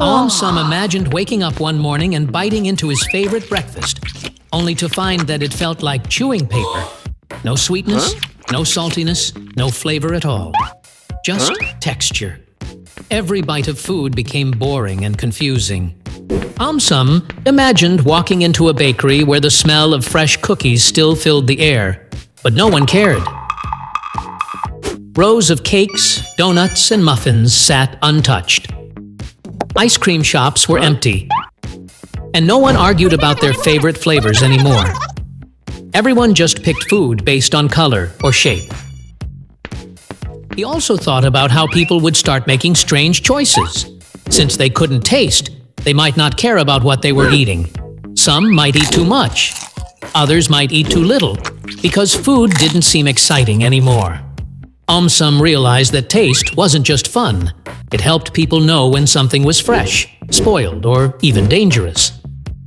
AumSum imagined waking up one morning and biting into his favorite breakfast, only to find that it felt like chewing paper. No sweetness, no saltiness, no flavor at all. Just texture. Every bite of food became boring and confusing. AumSum imagined walking into a bakery where the smell of fresh cookies still filled the air, but no one cared. Rows of cakes, donuts, and muffins sat untouched. Ice cream shops were empty, and no one argued about their favorite flavors anymore. Everyone just picked food based on color or shape. He also thought about how people would start making strange choices. Since they couldn't taste, they might not care about what they were eating. Some might eat too much. Others might eat too little, because food didn't seem exciting anymore. AumSum realized that taste wasn't just fun. It helped people know when something was fresh, spoiled, or even dangerous.